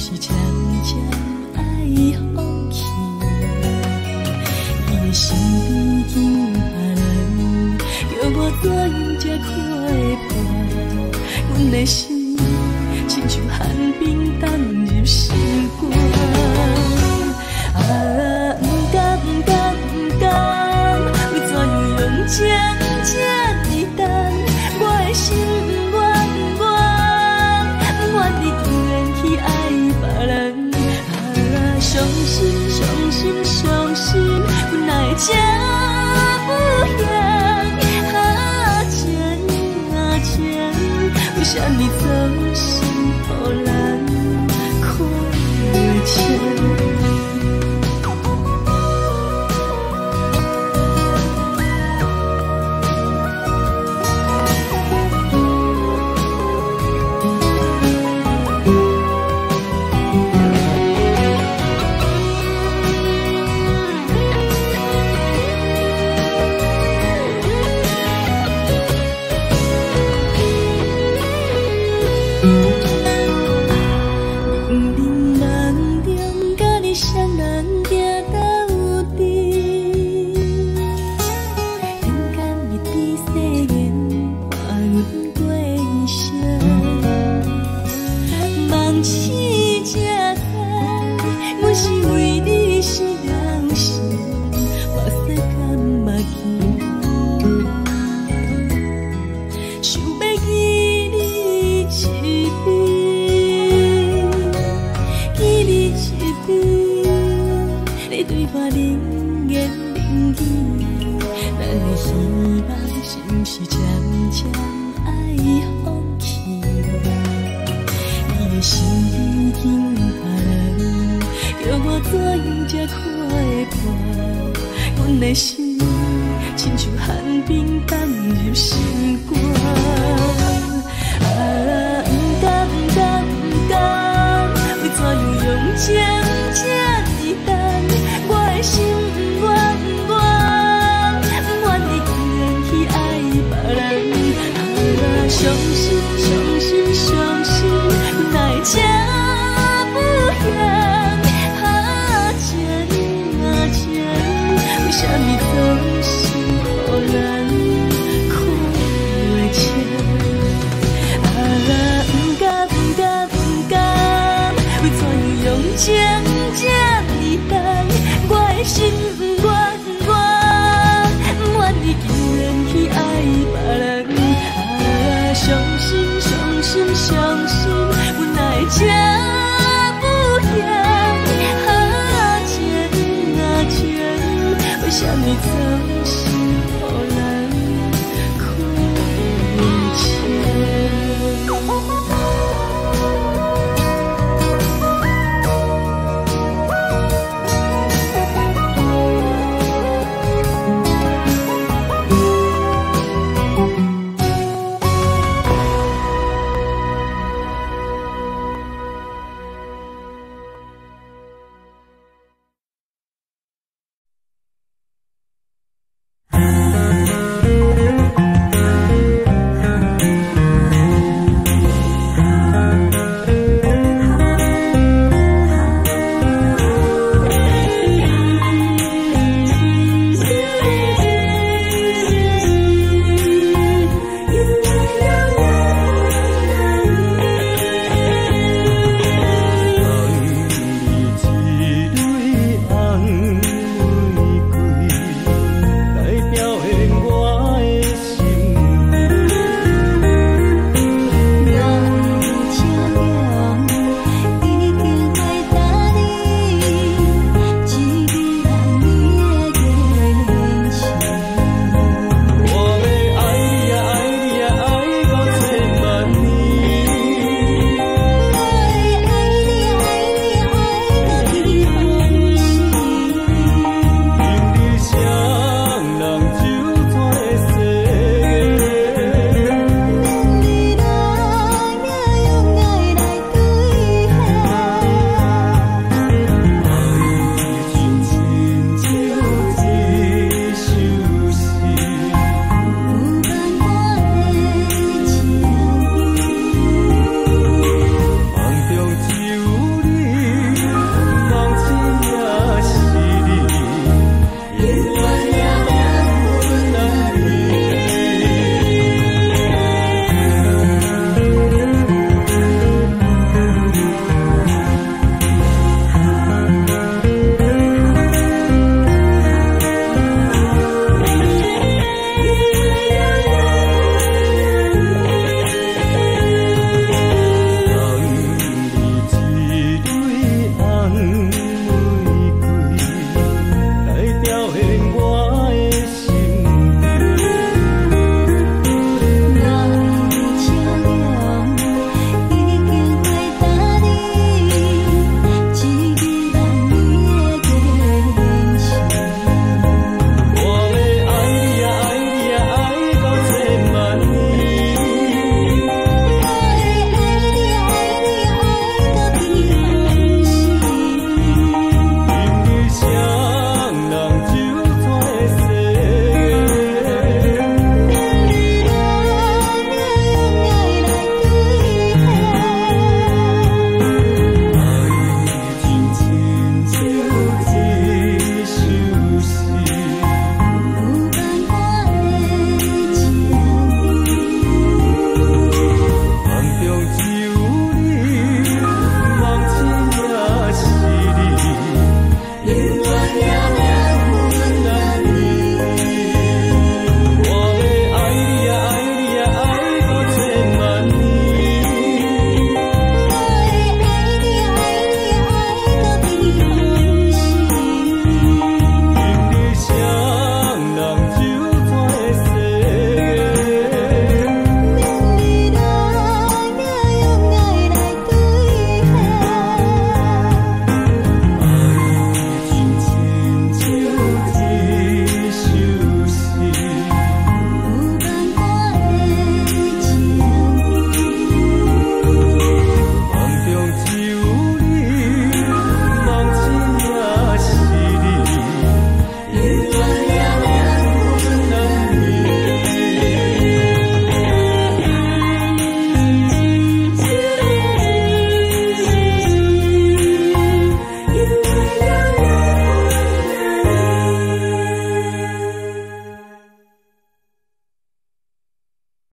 是渐渐爱放弃，伊的身边有别人，叫我怎样才看会破？阮的心亲像寒冰冻。伤心，伤心，阮爱。的心，亲像寒冰冻入心肝。间。